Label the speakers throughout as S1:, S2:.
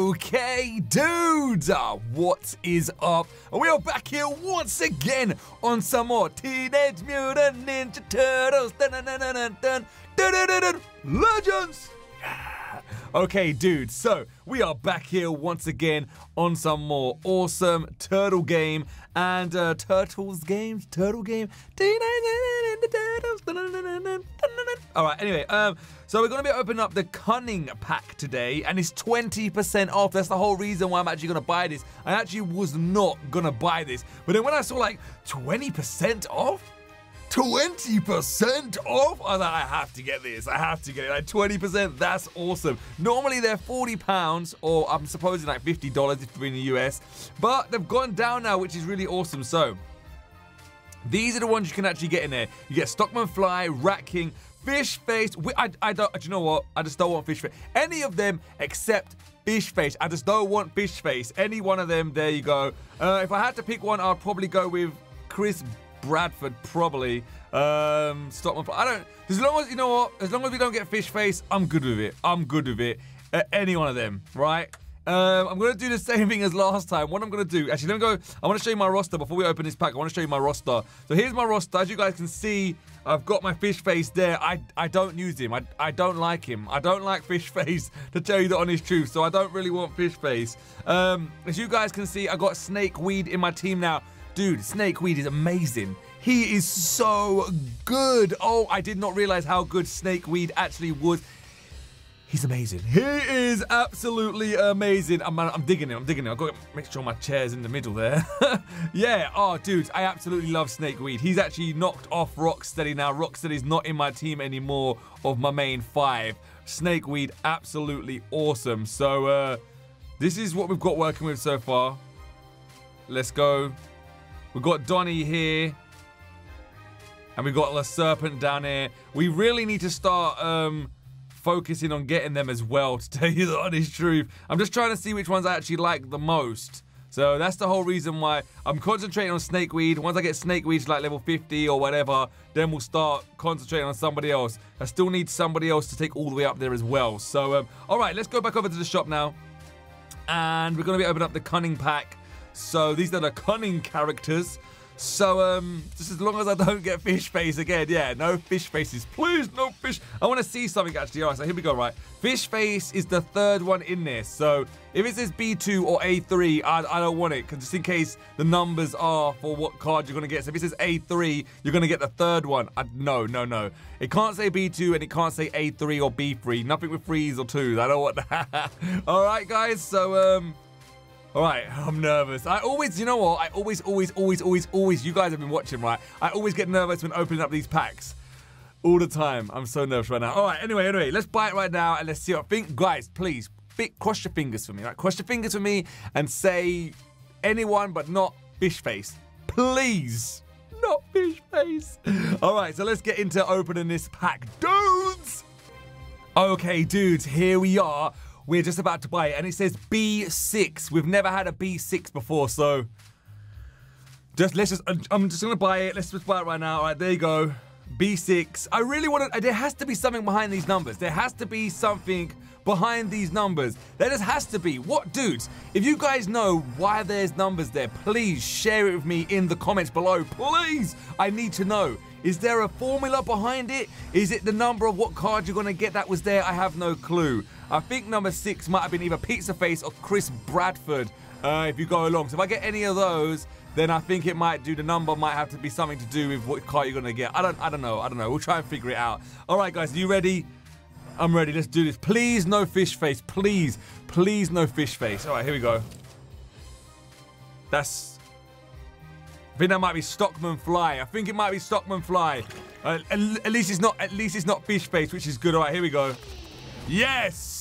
S1: Okay, dudes, uh, what is up? And we are back here once again on some more Teenage Mutant Ninja Turtles dun, dun, dun, dun, dun, dun, dun, dun, Legends! Okay, dudes, so we are back here once again on some more awesome turtle game and uh, turtles games, turtle game, Teenage all right, anyway, um, so we're going to be opening up the Cunning Pack today, and it's 20% off. That's the whole reason why I'm actually going to buy this. I actually was not going to buy this, but then when I saw like 20% off, 20% off? I was like, I have to get this. I have to get it. Like 20%, that's awesome. Normally they're 40 pounds or I'm supposing like $50 if you're in the US, but they've gone down now, which is really awesome. So these are the ones you can actually get in there. You get Stockman Fly, Rat King, Fish Face. I, I don't, do you know what? I just don't want Fish Face. Any of them except Fish Face. I just don't want Fish Face. Any one of them, there you go. Uh, if I had to pick one, I'd probably go with Chris Bradford, probably. Um, Stockman Fly. I don't, as long as, you know what? As long as we don't get Fish Face, I'm good with it. I'm good with it. Uh, any one of them, right? Um, I'm going to do the same thing as last time. What I'm going to do, actually, let me go. I want to show you my roster before we open this pack. I want to show you my roster. So here's my roster. As you guys can see, I've got my fish face there. I, I don't use him. I, I don't like him. I don't like fish face, to tell you the honest truth. So I don't really want fish face. Um, as you guys can see, I got snakeweed in my team now. Dude, snakeweed is amazing. He is so good. Oh, I did not realize how good snakeweed actually was. He's amazing. He is absolutely amazing. I'm, I'm digging him. I'm digging him. I've got to make sure my chair's in the middle there. yeah. Oh, dude, I absolutely love Snakeweed. He's actually knocked off Rocksteady now. Rocksteady's not in my team anymore of my main five. Snakeweed, absolutely awesome. So, uh, this is what we've got working with so far. Let's go. We've got Donny here. And we've got the Serpent down here. We really need to start... Um, focusing on getting them as well, to tell you the honest truth. I'm just trying to see which ones I actually like the most. So that's the whole reason why I'm concentrating on snakeweed. Once I get snakeweed to like level 50 or whatever, then we'll start concentrating on somebody else. I still need somebody else to take all the way up there as well. So, um, all right, let's go back over to the shop now. And we're going to be opening up the Cunning Pack. So these are the Cunning characters. So, um, just as long as I don't get fish face again, yeah, no fish faces. Please, no fish. I want to see something, actually. All right, so here we go, right. Fish face is the third one in this. So, if it says B2 or A3, I, I don't want it, because just in case the numbers are for what card you're going to get. So, if it says A3, you're going to get the third one. I, no, no, no. It can't say B2 and it can't say A3 or B3. Nothing with threes or twos. I don't want that. All right, guys, so, um... All right, I'm nervous. I always, you know what? I always, always, always, always, always, you guys have been watching, right? I always get nervous when opening up these packs. All the time. I'm so nervous right now. All right, anyway, anyway, let's buy it right now and let's see what I think. Guys, please, cross your fingers for me, right? Cross your fingers for me and say anyone but not fish face. Please, not fish face. All right, so let's get into opening this pack. Dudes! Okay, dudes, here we are we're just about to buy it, and it says B6. We've never had a B6 before, so just let's just. I'm just gonna buy it. Let's just buy it right now. All right, there you go. B6. I really want to. There has to be something behind these numbers. There has to be something behind these numbers. There just has to be. What, dudes? If you guys know why there's numbers there, please share it with me in the comments below. Please! I need to know. Is there a formula behind it? Is it the number of what card you're going to get that was there? I have no clue. I think number six might have been either Pizza Face or Chris Bradford uh, if you go along. So if I get any of those, then I think it might do the number might have to be something to do with what car you're gonna get. I don't I don't know. I don't know. We'll try and figure it out. All right, guys, are you ready? I'm ready. Let's do this. Please, no fish face. Please, please, no fish face. All right, here we go. That's. I think that might be Stockman Fly. I think it might be Stockman Fly. Uh, at, at least it's not. At least it's not fish face, which is good. All right, here we go. Yes.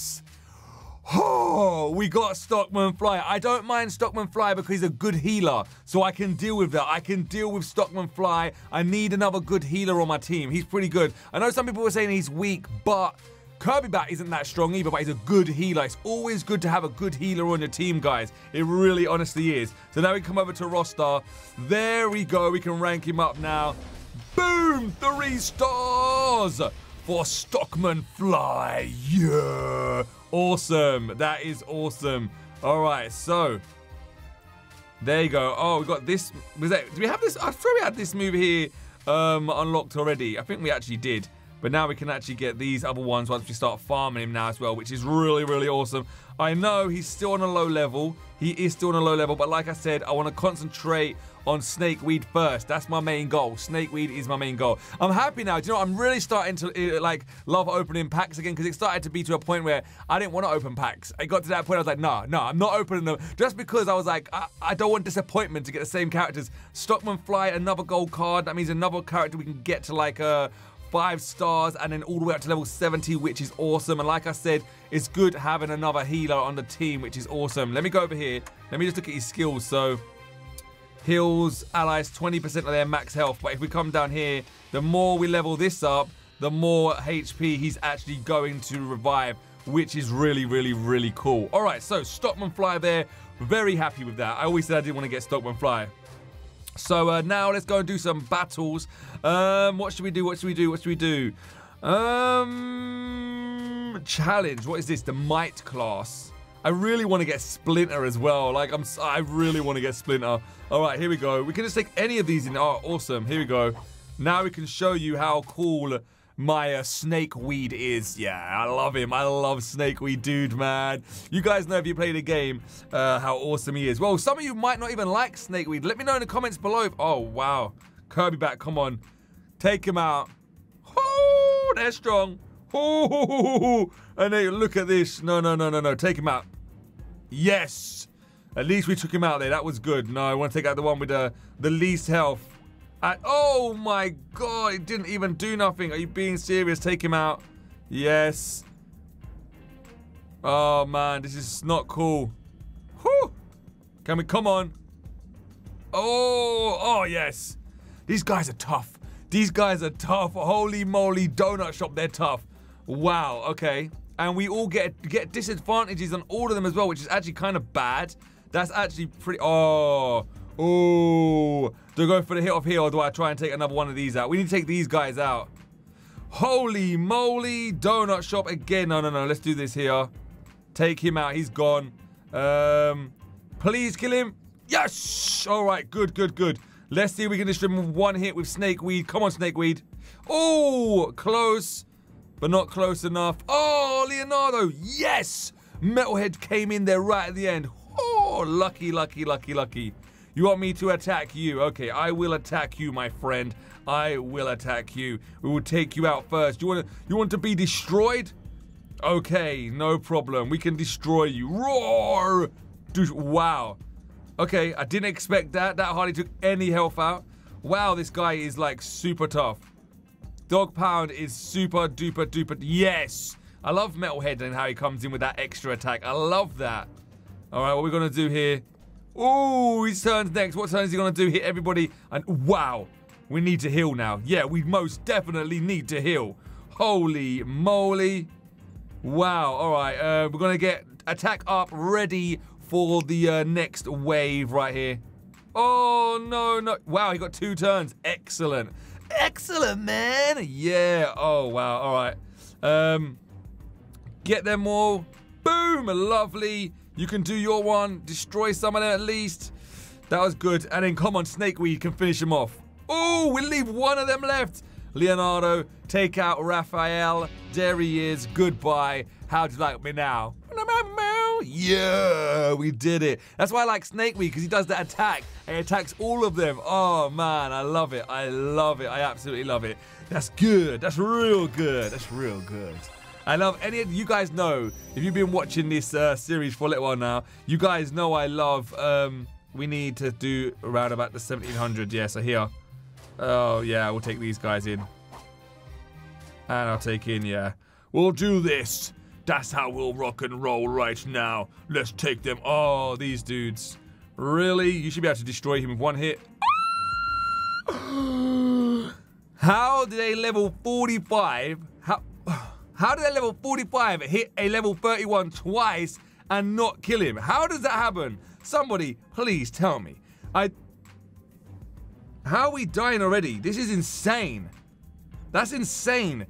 S1: Oh, we got Stockman Fly. I don't mind Stockman Fly because he's a good healer, so I can deal with that. I can deal with Stockman Fly. I need another good healer on my team. He's pretty good. I know some people were saying he's weak, but Kirby Bat isn't that strong either, but he's a good healer. It's always good to have a good healer on your team, guys. It really honestly is. So now we come over to Rostar. There we go. We can rank him up now. Boom! Three stars! for Stockman Fly. Yeah. Awesome. That is awesome. All right, so there you go. Oh, we got this. Was that? Do we have this? I thought we had this move here um, unlocked already. I think we actually did. But now we can actually get these other ones once we start farming him now as well, which is really, really awesome. I know he's still on a low level. He is still on a low level, but like I said, I want to concentrate on snakeweed first. That's my main goal. Snakeweed is my main goal. I'm happy now. Do you know, I'm really starting to uh, like love opening packs again because it started to be to a point where I didn't want to open packs. It got to that point I was like, no, no, I'm not opening them. Just because I was like, I, I don't want disappointment to get the same characters. Stockman Fly, another gold card. That means another character we can get to like a... Uh, five stars and then all the way up to level 70, which is awesome. And like I said, it's good having another healer on the team, which is awesome. Let me go over here. Let me just look at his skills. So heals allies 20% of their max health. But if we come down here, the more we level this up, the more HP he's actually going to revive, which is really, really, really cool. All right, so Stockman Fly there. Very happy with that. I always said I didn't want to get Stockman Fly. So uh, now let's go and do some battles. Um, what should we do? What should we do? What should we do? Um, challenge. What is this? The might class. I really want to get Splinter as well. Like I'm, I really want to get Splinter. All right, here we go. We can just take any of these in. Oh, awesome. Here we go. Now we can show you how cool Maya uh, Snakeweed is. Yeah, I love him. I love Snakeweed Dude, man. You guys know if you play the game uh, how awesome he is. Well, some of you might not even like Snakeweed. Let me know in the comments below. If, oh, wow. Kirby Bat, come on. Take him out. Oh, they're strong. Oh, and they look at this. No, no, no, no, no. Take him out. Yes. At least we took him out there. That was good. No, I want to take out the one with the, uh, the least health oh my god, it didn't even do nothing. Are you being serious? Take him out. Yes. Oh man, this is not cool. Whew. Can we come on? Oh, oh yes. These guys are tough. These guys are tough. Holy moly, donut shop, they're tough. Wow, okay. And we all get get disadvantages on all of them as well, which is actually kind of bad. That's actually pretty, oh, oh. Do I go for the hit off here or do I try and take another one of these out? We need to take these guys out. Holy moly, donut shop again. No, no, no, let's do this here. Take him out, he's gone. Um, please kill him. Yes! All right, good, good, good. Let's see if we can just remove one hit with Snakeweed. Come on, Snakeweed. Oh, close, but not close enough. Oh, Leonardo, yes! Metalhead came in there right at the end. Oh, lucky, lucky, lucky, lucky. You want me to attack you? Okay, I will attack you, my friend. I will attack you. We will take you out first. You want to, you want to be destroyed? Okay, no problem. We can destroy you. Roar! Dude, wow. Okay, I didn't expect that. That hardly took any health out. Wow, this guy is like super tough. Dog Pound is super duper duper. Yes! I love Metalhead and how he comes in with that extra attack. I love that. All right, what we're going to do here Oh, he's turn's next. What turn is he going to do? Hit everybody. And wow, we need to heal now. Yeah, we most definitely need to heal. Holy moly. Wow. All right, uh, we're going to get attack up ready for the uh, next wave right here. Oh, no, no. Wow, he got two turns. Excellent. Excellent, man. Yeah. Oh, wow. All right. Um, get them all. Boom. Lovely. You can do your one. Destroy someone at least. That was good. And then come on, Snakeweed can finish him off. Oh, we leave one of them left. Leonardo, take out Raphael. There he is. Goodbye. How'd you like me now? Yeah, we did it. That's why I like Snakeweed, because he does that attack. He attacks all of them. Oh, man, I love it. I love it. I absolutely love it. That's good. That's real good. That's real good. I love um, any of you guys know, if you've been watching this uh, series for a little while now, you guys know I love, um, we need to do around about the 1700. Yeah, so here. Oh, yeah, we'll take these guys in. And I'll take in, yeah. We'll do this. That's how we'll rock and roll right now. Let's take them. Oh, these dudes. Really? You should be able to destroy him with one hit. How did they level 45? How, how did a level 45 hit a level 31 twice and not kill him? How does that happen? Somebody, please tell me. I... How are we dying already? This is insane. That's insane.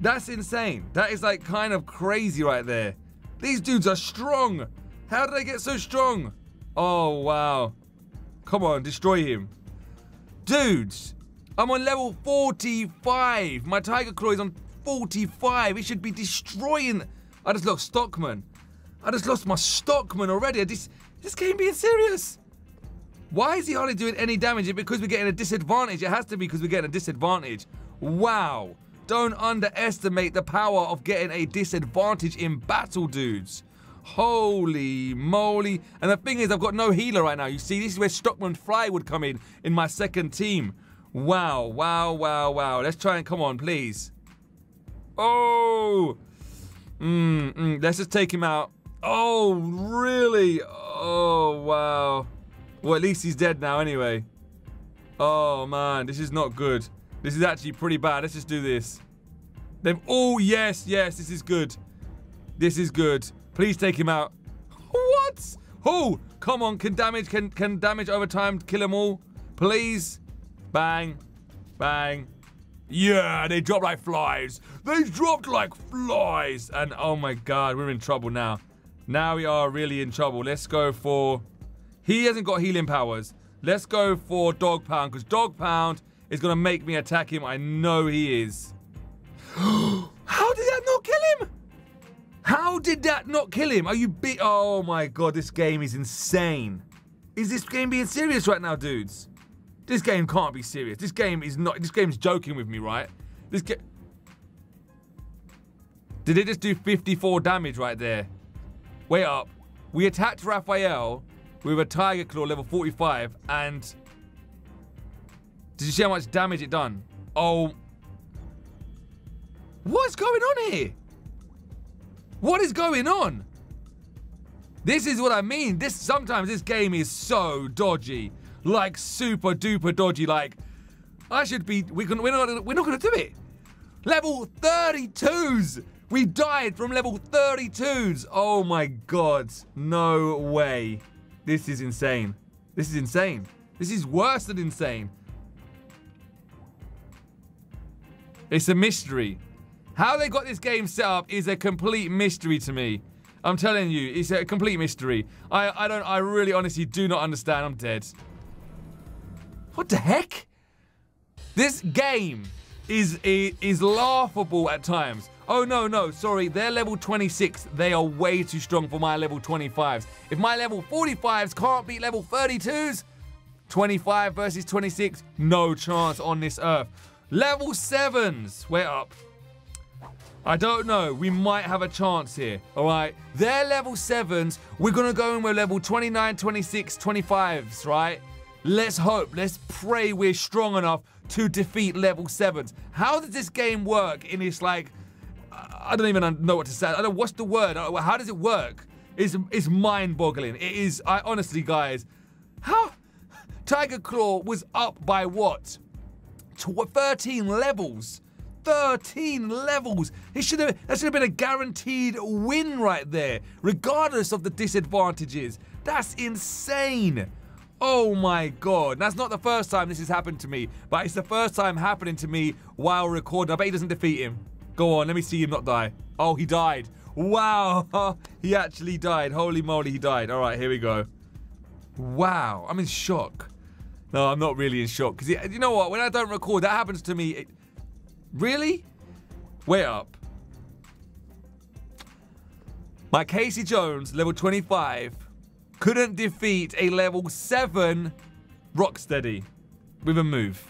S1: That's insane. That is like kind of crazy right there. These dudes are strong. How did they get so strong? Oh, wow. Come on, destroy him. Dudes, I'm on level 45. My Tiger Claw is on 45. It should be destroying. I just lost Stockman. I just lost my Stockman already. This this game being serious. Why is he hardly doing any damage? It's because we're getting a disadvantage. It has to be because we're getting a disadvantage. Wow. Don't underestimate the power of getting a disadvantage in battle, dudes. Holy moly. And the thing is, I've got no healer right now. You see, this is where Stockman Fly would come in, in my second team. Wow, wow, wow, wow. Let's try and come on, please. Oh! Mm, mm, let's just take him out. Oh, really? Oh, wow. Well, at least he's dead now anyway. Oh, man, this is not good. This is actually pretty bad. Let's just do this. Oh, yes, yes, this is good. This is good. Please take him out. What? Oh, come on. Can damage, can, can damage over time kill them all? Please. Bang. Bang. Yeah, they dropped like flies. They dropped like flies. And oh my god, we're in trouble now. Now we are really in trouble. Let's go for... He hasn't got healing powers. Let's go for Dog Pound, because Dog Pound is going to make me attack him. I know he is. How did that not kill him? How did that not kill him? Are you be? Oh my god, this game is insane. Is this game being serious right now, dudes? This game can't be serious. This game is not. This game's joking with me, right? This game. Did it just do 54 damage right there? Wait up. We attacked Raphael with a Tiger Claw level 45 and... Did you see how much damage it done? Oh... What's going on here? What is going on? This is what I mean. This Sometimes this game is so dodgy like super duper dodgy. Like I should be. We can. We're not. We're not going to do it. Level 32s. We died from level 32s. Oh my god. No way. This is insane. This is insane. This is worse than insane. It's a mystery. How they got this game set up is a complete mystery to me. I'm telling you, it's a complete mystery. I, I don't, I really honestly do not understand. I'm dead. What the heck? This game is, is, laughable at times. Oh no, no, sorry, they're level 26. They are way too strong for my level 25s. If my level 45s can't beat level 32s, 25 versus 26, no chance on this earth. Level 7s, we're up. I don't know, we might have a chance here, all right? They're level 7s, we're gonna go in with level 29, 26, 25s, right? Let's hope, let's pray we're strong enough to defeat level 7s. How does this game work in its like, I don't even know what to say. I don't, what's the word? How does it work? It's, it's mind-boggling. It is, I honestly, guys, how? Tiger Claw was up by what? 13 levels. 13 levels. It should have, that should have been a guaranteed win right there, regardless of the disadvantages. That's insane. Oh my god. That's not the first time this has happened to me, but it's the first time happening to me while recording. I bet he doesn't defeat him. Go on, let me see him not die. Oh, he died. Wow, he actually died. Holy moly, he died. All right, here we go. Wow, I'm in shock. No, I'm not really in shock. Because you know what? When I don't record, that happens to me. It... Really? Wait up. My Casey Jones, level 25, couldn't defeat a level 7 Rocksteady with a move.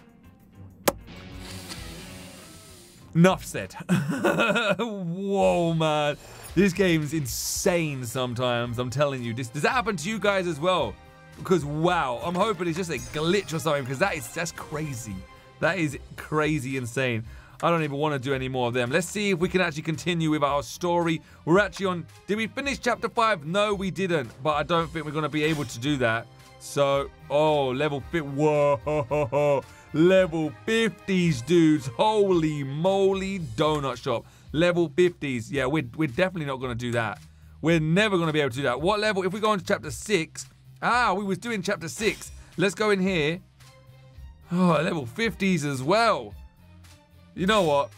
S1: Enough said. Whoa, man. This game's insane sometimes, I'm telling you. This, does that happen to you guys as well? Because, wow, I'm hoping it's just a glitch or something, because that is, that's crazy. That is crazy insane. I don't even want to do any more of them. Let's see if we can actually continue with our story. We're actually on... Did we finish chapter 5? No, we didn't. But I don't think we're going to be able to do that. So, oh, level 50. Whoa. Level 50s, dudes. Holy moly donut shop. Level 50s. Yeah, we're, we're definitely not going to do that. We're never going to be able to do that. What level? If we go on to chapter 6. Ah, we was doing chapter 6. Let's go in here. Oh, level 50s as well you know what?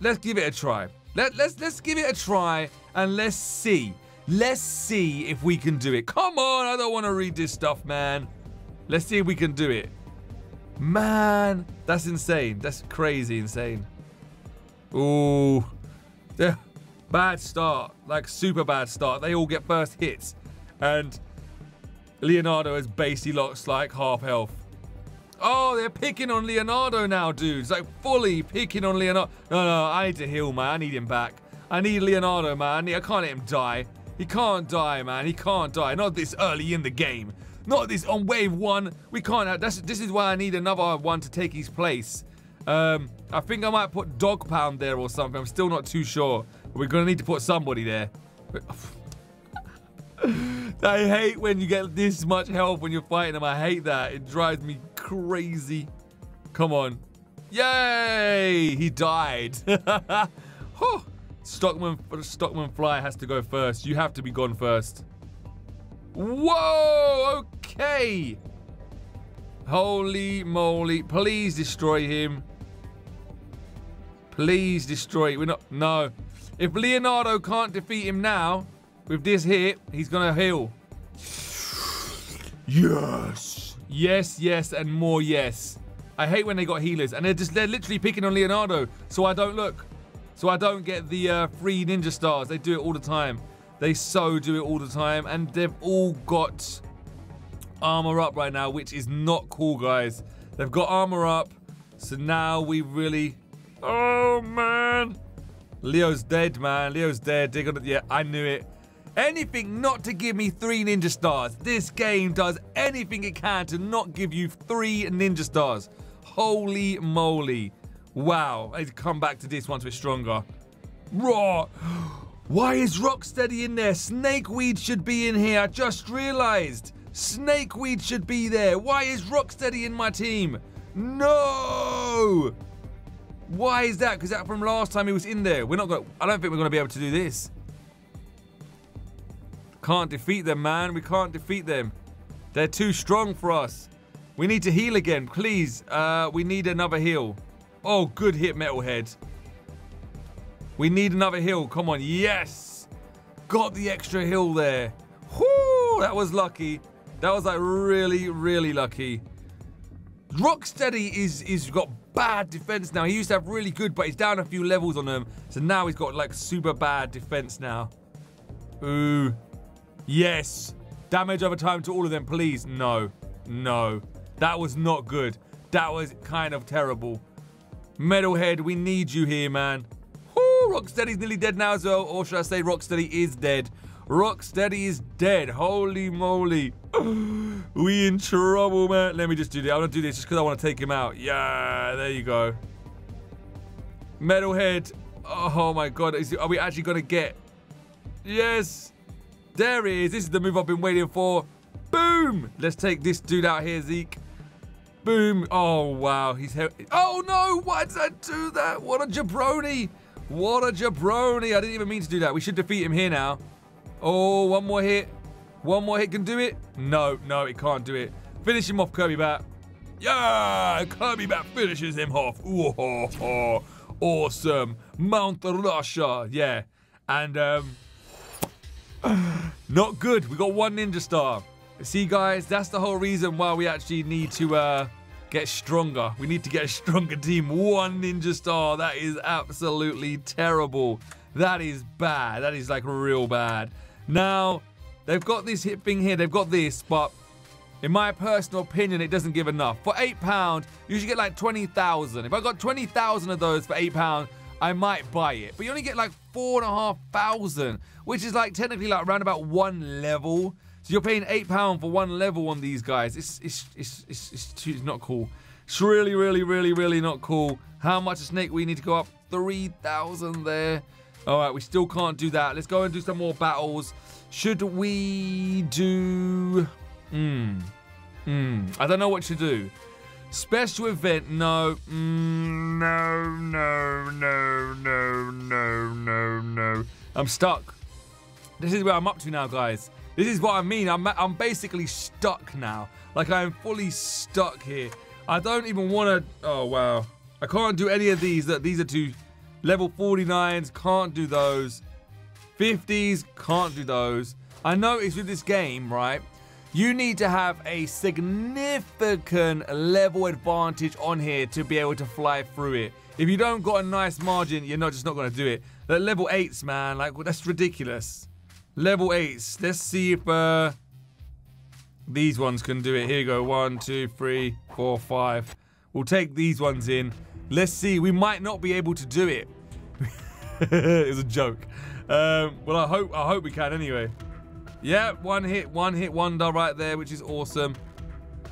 S1: Let's give it a try. Let, let's, let's give it a try and let's see. Let's see if we can do it. Come on, I don't want to read this stuff, man. Let's see if we can do it. Man, that's insane. That's crazy insane. Ooh. Yeah. Bad start. Like, super bad start. They all get first hits. And Leonardo has basically lost, like, half health. Oh, they're picking on Leonardo now, dudes. Like, fully picking on Leonardo. No, no, I need to heal, man. I need him back. I need Leonardo, man. I can't let him die. He can't die, man. He can't die. Not this early in the game. Not this on wave one. We can't. Have, that's, this is why I need another one to take his place. Um, I think I might put Dog Pound there or something. I'm still not too sure. we're going to need to put somebody there. I hate when you get this much health when you're fighting them. I hate that. It drives me crazy. Come on. Yay! He died. Stockman, Stockman Fly has to go first. You have to be gone first. Whoa! Okay. Holy moly. Please destroy him. Please destroy. We're not. No. If Leonardo can't defeat him now, with this hit, he's going to heal. Yes. Yes, yes, and more yes. I hate when they got healers, and they're just they're literally picking on Leonardo, so I don't look. So I don't get the uh, free ninja stars. They do it all the time. They so do it all the time, and they've all got armor up right now, which is not cool, guys. They've got armor up, so now we really... Oh, man. Leo's dead, man. Leo's dead. They're gonna... Yeah, I knew it. Anything not to give me three ninja stars. This game does anything it can to not give you three ninja stars. Holy moly. Wow, I need to come back to this once we're stronger. Raw. Why is Rocksteady in there? Snakeweed should be in here. I just realized. Snakeweed should be there. Why is Rocksteady in my team? No! Why is that? Because that from last time he was in there. We're not going I don't think we're gonna be able to do this. Can't defeat them, man. We can't defeat them. They're too strong for us. We need to heal again, please. Uh, we need another heal. Oh, good hit, Metalhead. We need another heal. Come on. Yes. Got the extra heal there. Whoo, that was lucky. That was like really, really lucky. Rocksteady is is got bad defense now. He used to have really good, but he's down a few levels on him. So now he's got like super bad defense now. Ooh. Yes. Damage over time to all of them, please. No. No. That was not good. That was kind of terrible. Metalhead, we need you here, man. Woo, Rocksteady's nearly dead now as well. Or should I say Rocksteady is dead. Rocksteady is dead. Holy moly. we in trouble, man. Let me just do this. I want to do this just because I want to take him out. Yeah, there you go. Metalhead. Oh, my God. Is, are we actually going to get... Yes. There he is. This is the move I've been waiting for. Boom! Let's take this dude out here, Zeke. Boom. Oh, wow. He's Oh, no! Why did I do that? What a jabroni! What a jabroni! I didn't even mean to do that. We should defeat him here now. Oh, one more hit. One more hit can do it. No, no, it can't do it. Finish him off, Kirby Bat. Yeah! Kirby Bat finishes him off. Ooh, ho, ho. Awesome. Mount Russia. Yeah. And, um... Not good. We got one ninja star. See, guys, that's the whole reason why we actually need to uh, get stronger. We need to get a stronger team. One ninja star. That is absolutely terrible. That is bad. That is like real bad. Now, they've got this hit thing here. They've got this, but in my personal opinion, it doesn't give enough. For £8, you should get like 20,000. If I got 20,000 of those for £8, I might buy it. But you only get like four and a half thousand, which is like technically like around about one level. So you're paying eight pound for one level on these guys. It's it's it's it's, it's, it's not cool. It's really, really, really, really not cool. How much a snake we need to go up? 3,000 there. All right, we still can't do that. Let's go and do some more battles. Should we do... Hmm. Hmm. I don't know what to do. Special event, no. Mm, no, no, no, no, no, no, no. I'm stuck. This is where I'm up to now, guys. This is what I mean. I'm, I'm basically stuck now. Like, I am fully stuck here. I don't even want to... Oh, wow. I can't do any of these. These are two level 49s. Can't do those. 50s. Can't do those. I know it's with this game, right? You need to have a significant level advantage on here to be able to fly through it. If you don't got a nice margin, you're not just not going to do it. Like level 8s, man, like well, that's ridiculous. Level 8s. Let's see if uh, these ones can do it. Here we go. One, two, three, four, five. We'll take these ones in. Let's see. We might not be able to do it. it's a joke. Um, well, I hope I hope we can anyway. Yeah, one hit, one hit wonder right there, which is awesome.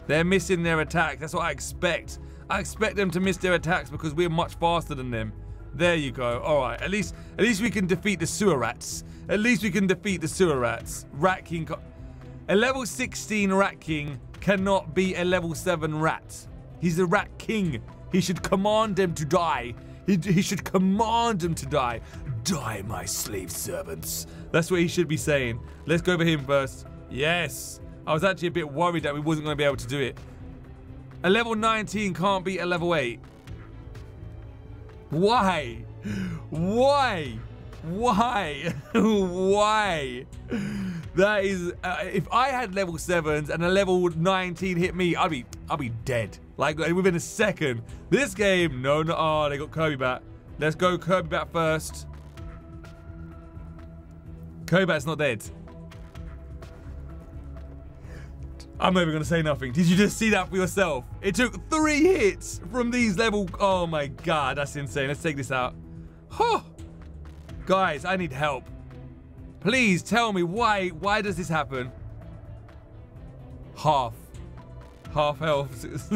S1: They're missing their attack. That's what I expect. I expect them to miss their attacks because we're much faster than them. There you go. All right. At least, at least we can defeat the sewer rats. At least we can defeat the sewer rats. Rat King. A level 16 Rat King cannot be a level 7 rat. He's the Rat King. He should command them to die. He, he should command them to die. Die, my slave servants. That's what he should be saying. Let's go over him first. Yes. I was actually a bit worried that we wasn't going to be able to do it. A level 19 can't beat a level 8. Why? Why? Why? Why? That is, uh, if I had level sevens and a level 19 hit me, I'd be, I'd be dead. Like within a second. This game, no, no. Oh, they got Kirby Bat. Let's go Kirby Bat first. Kobat's not dead. I'm never going to say nothing. Did you just see that for yourself? It took three hits from these level... Oh my god, that's insane. Let's take this out. Huh. Guys, I need help. Please tell me why. Why does this happen? Half. Half health.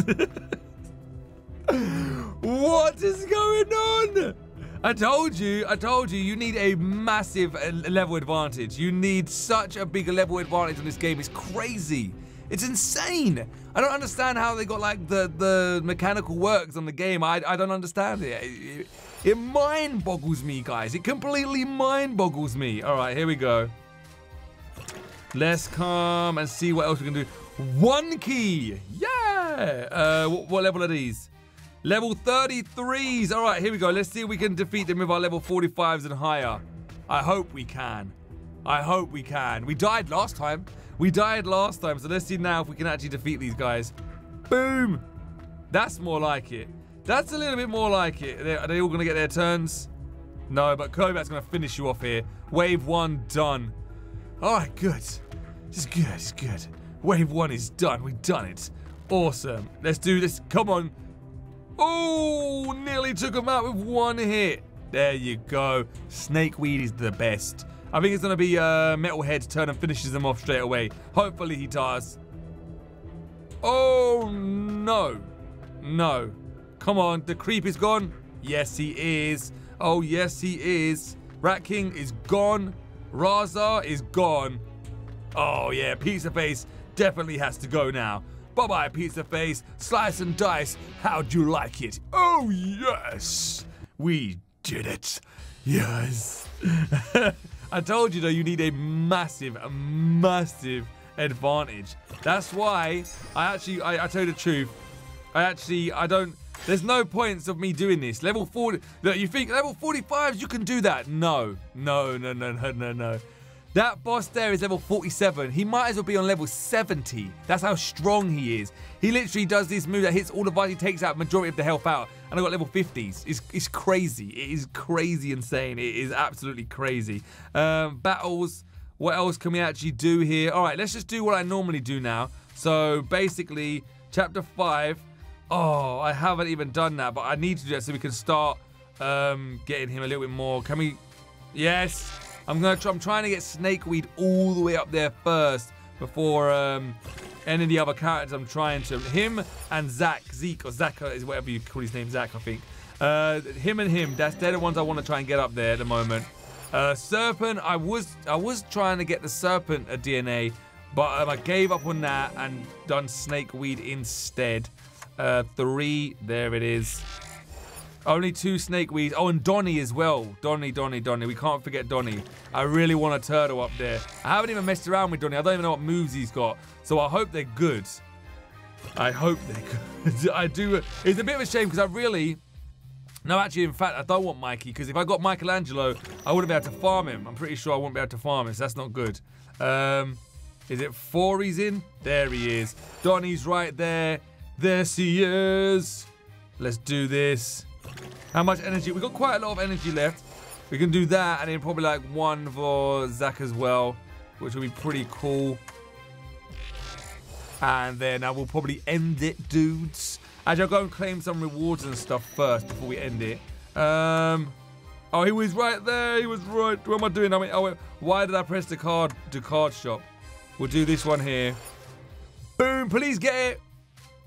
S1: what is going on? I told you, I told you, you need a massive uh, level advantage. You need such a big level advantage in this game. It's crazy. It's insane. I don't understand how they got like the, the mechanical works on the game. I, I don't understand it. It, it, it mind boggles me, guys. It completely mind boggles me. All right, here we go. Let's come and see what else we can do. One key. Yeah. Uh, what, what level are these? Level 33s. All right, here we go. Let's see if we can defeat them with our level 45s and higher. I hope we can. I hope we can. We died last time. We died last time, so let's see now if we can actually defeat these guys. Boom! That's more like it. That's a little bit more like it. Are they all going to get their turns? No, but Kobat's going to finish you off here. Wave one done. All right, good. It's good, it's good. Wave one is done. We've done it. Awesome. Let's do this. Come on. Oh, nearly took him out with one hit. There you go. Snakeweed is the best. I think it's going to be uh, Metalhead's turn and finishes him off straight away. Hopefully he does. Oh, no. No. Come on, the creep is gone. Yes, he is. Oh, yes, he is. Rat King is gone. Rahzar is gone. Oh, yeah, Pizza Face definitely has to go now. Bye bye, pizza face. Slice and dice. How'd you like it? Oh, yes. We did it. Yes. I told you though, you need a massive, massive advantage. That's why I actually, I, I tell you the truth. I actually, I don't, there's no points of me doing this. Level 40, look, you think level 45s you can do that? No, no, no, no, no, no, no. That boss there is level 47. He might as well be on level 70. That's how strong he is. He literally does this move that hits all the He takes out majority of the health out, and I got level 50s. It's, it's crazy. It is crazy insane. It is absolutely crazy. Um, battles. What else can we actually do here? All right, let's just do what I normally do now. So basically, chapter 5. Oh, I haven't even done that, but I need to do that so we can start um, getting him a little bit more. Can we? Yes. I'm gonna. Try, I'm trying to get snakeweed all the way up there first before um, any of the other characters. I'm trying to him and Zach, Zeke or Zach is whatever you call his name, Zach, I think. Uh, him and him. That's they're the ones I want to try and get up there at the moment. Uh, serpent. I was I was trying to get the serpent a DNA, but um, I gave up on that and done snakeweed instead. Uh, three. There it is. Only two snakeweeds. Oh, and Donny as well. Donny, Donny, Donny. We can't forget Donny. I really want a turtle up there. I haven't even messed around with Donny. I don't even know what moves he's got. So I hope they're good. I hope they're good. I do. It's a bit of a shame because I really... No, actually, in fact, I don't want Mikey because if I got Michelangelo, I wouldn't be able to farm him. I'm pretty sure I wouldn't be able to farm him, so that's not good. Um, is it four he's in? There he is. Donny's right there. There she is. Let's do this. How much energy? We've got quite a lot of energy left. We can do that, and then probably like one for Zach as well, which will be pretty cool. And then I uh, will probably end it, dudes. Actually, I'll go and claim some rewards and stuff first before we end it. Um, oh, he was right there. He was right. What am I doing? I mean, oh, wait. why did I press the card, the card shop? We'll do this one here. Boom, please get it.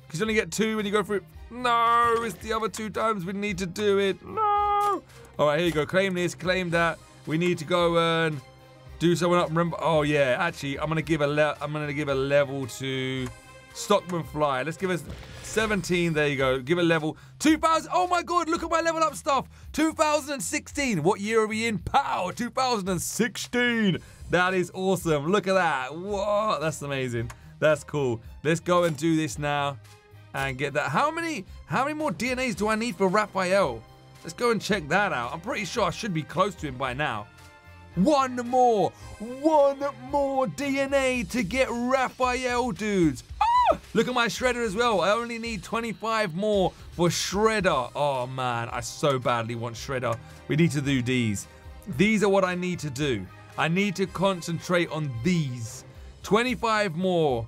S1: Because you only get two when you go through no, it's the other two times we need to do it. No. All right, here you go. Claim this, claim that. We need to go and do someone up. Remember? Oh yeah, actually, I'm gonna give a le I'm gonna give a level to Stockman Fly. Let's give us 17. There you go. Give a level 2000. Oh my god, look at my level up stuff. 2016. What year are we in? Pow! 2016. That is awesome. Look at that. Whoa, that's amazing. That's cool. Let's go and do this now and get that. How many how many more DNAs do I need for Raphael? Let's go and check that out. I'm pretty sure I should be close to him by now. One more, one more DNA to get Raphael, dudes. Oh, look at my Shredder as well. I only need 25 more for Shredder. Oh man, I so badly want Shredder. We need to do these. These are what I need to do. I need to concentrate on these. 25 more.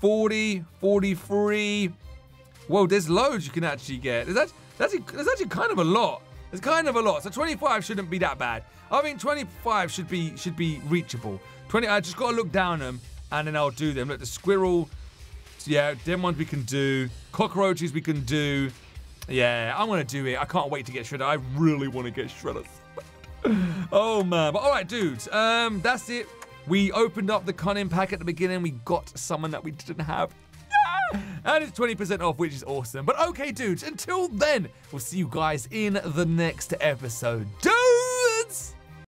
S1: 40, 43. Whoa, there's loads you can actually get. There's actually, that's, actually kind of a lot. It's kind of a lot. So 25 shouldn't be that bad. I think 25 should be should be reachable. 20. I just got to look down them, and then I'll do them. Look, the squirrel. Yeah, them ones we can do. Cockroaches we can do. Yeah, I'm gonna do it. I can't wait to get Shredder. I really want to get Shredder. oh man. But all right, dudes. Um, that's it we opened up the Cunning pack at the beginning. We got someone that we didn't have. And it's 20% off, which is awesome. But okay, dudes, until then, we'll see you guys in the next episode. Dude!